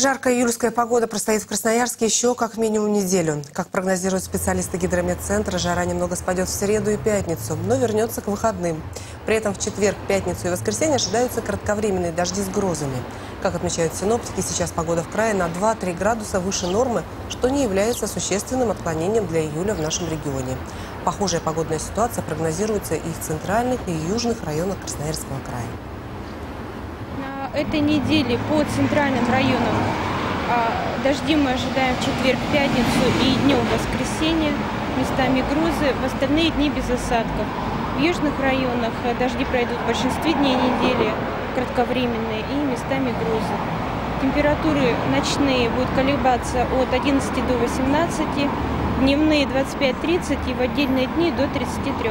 Жаркая июльская погода простоит в Красноярске еще как минимум неделю. Как прогнозируют специалисты гидрометцентра, жара немного спадет в среду и пятницу, но вернется к выходным. При этом в четверг, пятницу и воскресенье ожидаются кратковременные дожди с грозами. Как отмечают синоптики, сейчас погода в крае на 2-3 градуса выше нормы, что не является существенным отклонением для июля в нашем регионе. Похожая погодная ситуация прогнозируется и в центральных и южных районах Красноярского края. Этой неделе по центральным районам а, дожди мы ожидаем в четверг, пятницу и днем воскресенье. Местами грузы, в остальные дни без осадков. В южных районах а, дожди пройдут в большинстве дней недели, кратковременные и местами грузы. Температуры ночные будут колебаться от 11 до 18, дневные 25-30 и в отдельные дни до 33.